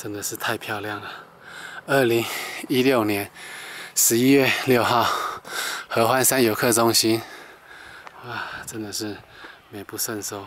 真的是太漂亮了。二零一六年十一月六号合欢山游客中心。哇真的是美不胜收。